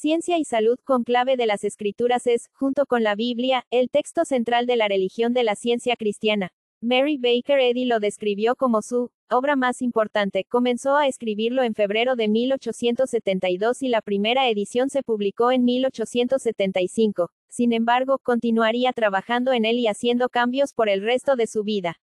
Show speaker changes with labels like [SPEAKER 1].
[SPEAKER 1] Ciencia y salud con clave de las escrituras es, junto con la Biblia, el texto central de la religión de la ciencia cristiana. Mary Baker Eddy lo describió como su obra más importante. Comenzó a escribirlo en febrero de 1872 y la primera edición se publicó en 1875. Sin embargo, continuaría trabajando en él y haciendo cambios por el resto de su vida.